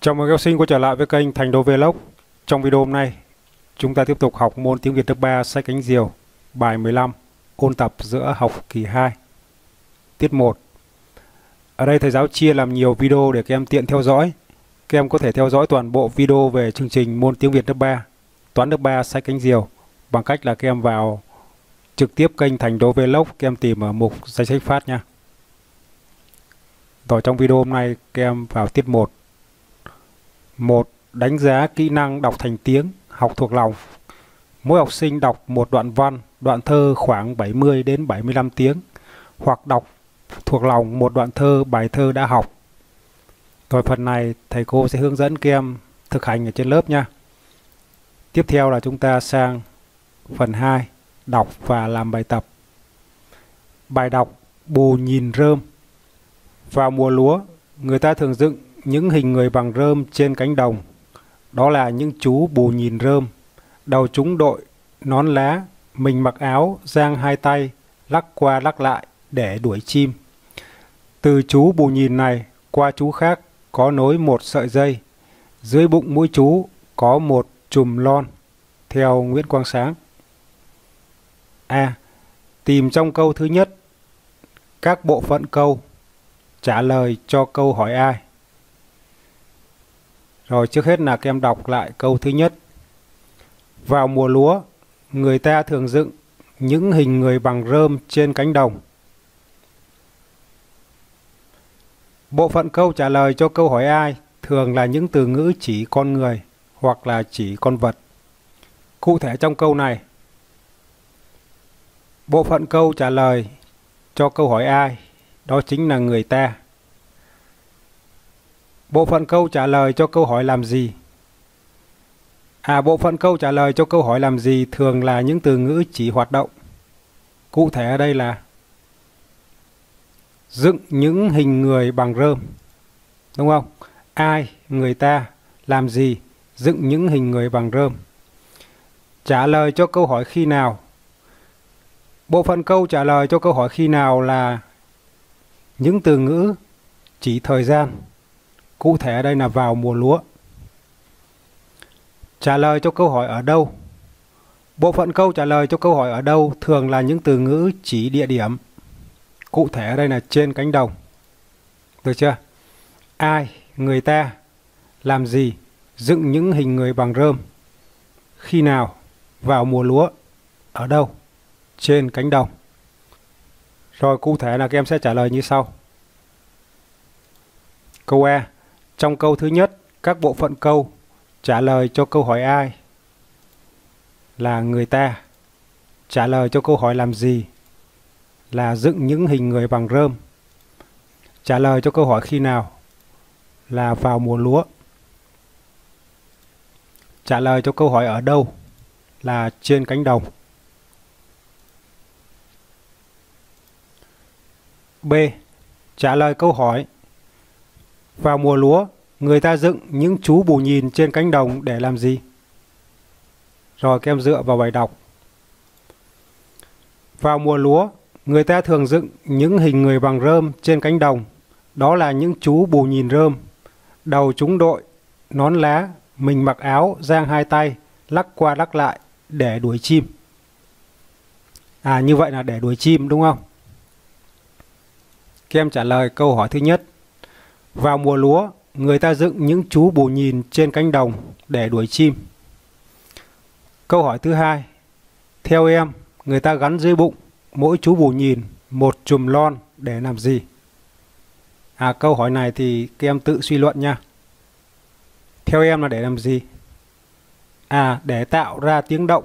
Chào mừng các học sinh quay trở lại với kênh Thành Đô Vlog. Trong video hôm nay, chúng ta tiếp tục học môn tiếng Việt lớp 3 sách cánh diều, bài 15, ôn tập giữa học kỳ 2. Tiết 1. Ở đây thầy giáo chia làm nhiều video để các em tiện theo dõi. Các em có thể theo dõi toàn bộ video về chương trình môn tiếng Việt lớp 3, toán lớp 3 sách cánh diều bằng cách là các em vào trực tiếp kênh Thành Đô Vlog, các em tìm ở mục danh sách phát nha. Rồi trong video hôm nay các em vào tiết 1 một Đánh giá kỹ năng đọc thành tiếng, học thuộc lòng. Mỗi học sinh đọc một đoạn văn, đoạn thơ khoảng 70 đến 75 tiếng hoặc đọc thuộc lòng một đoạn thơ, bài thơ đã học. Rồi phần này thầy cô sẽ hướng dẫn các em thực hành ở trên lớp nha. Tiếp theo là chúng ta sang phần 2, đọc và làm bài tập. Bài đọc Bù nhìn rơm. Vào mùa lúa, người ta thường dựng những hình người bằng rơm trên cánh đồng. Đó là những chú bù nhìn rơm. Đầu chúng đội, nón lá, mình mặc áo, giang hai tay, lắc qua lắc lại để đuổi chim. Từ chú bù nhìn này qua chú khác có nối một sợi dây. Dưới bụng mũi chú có một chùm lon, theo Nguyễn Quang Sáng. A. Tìm trong câu thứ nhất các bộ phận câu trả lời cho câu hỏi ai. Rồi trước hết là các em đọc lại câu thứ nhất. Vào mùa lúa, người ta thường dựng những hình người bằng rơm trên cánh đồng. Bộ phận câu trả lời cho câu hỏi ai thường là những từ ngữ chỉ con người hoặc là chỉ con vật. Cụ thể trong câu này, bộ phận câu trả lời cho câu hỏi ai đó chính là người ta. Bộ phận câu trả lời cho câu hỏi làm gì? À, bộ phận câu trả lời cho câu hỏi làm gì thường là những từ ngữ chỉ hoạt động. Cụ thể ở đây là dựng những hình người bằng rơm. Đúng không? Ai, người ta, làm gì, dựng những hình người bằng rơm. Trả lời cho câu hỏi khi nào. Bộ phận câu trả lời cho câu hỏi khi nào là những từ ngữ chỉ thời gian. Cụ thể ở đây là vào mùa lúa. Trả lời cho câu hỏi ở đâu? Bộ phận câu trả lời cho câu hỏi ở đâu thường là những từ ngữ chỉ địa điểm. Cụ thể ở đây là trên cánh đồng. Được chưa? Ai, người ta, làm gì, dựng những hình người bằng rơm. Khi nào, vào mùa lúa, ở đâu, trên cánh đồng. Rồi cụ thể là các em sẽ trả lời như sau. Câu A. Trong câu thứ nhất, các bộ phận câu trả lời cho câu hỏi ai là người ta. Trả lời cho câu hỏi làm gì là dựng những hình người bằng rơm. Trả lời cho câu hỏi khi nào là vào mùa lúa. Trả lời cho câu hỏi ở đâu là trên cánh đồng. B. Trả lời câu hỏi vào mùa lúa, người ta dựng những chú bù nhìn trên cánh đồng để làm gì? Rồi các em dựa vào bài đọc. Vào mùa lúa, người ta thường dựng những hình người bằng rơm trên cánh đồng. Đó là những chú bù nhìn rơm. Đầu chúng đội, nón lá, mình mặc áo, giang hai tay, lắc qua lắc lại để đuổi chim. À như vậy là để đuổi chim đúng không? Các em trả lời câu hỏi thứ nhất. Vào mùa lúa, người ta dựng những chú bù nhìn trên cánh đồng để đuổi chim. Câu hỏi thứ hai. Theo em, người ta gắn dưới bụng mỗi chú bù nhìn một chùm lon để làm gì? À câu hỏi này thì các em tự suy luận nha. Theo em là để làm gì? À để tạo ra tiếng động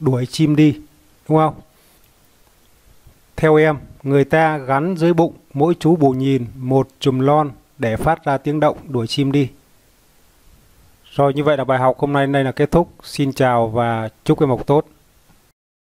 đuổi chim đi, đúng không? Theo em, người ta gắn dưới bụng mỗi chú bù nhìn một chùm lon để phát ra tiếng động đuổi chim đi. Rồi như vậy là bài học hôm nay, đây là kết thúc. Xin chào và chúc em học tốt.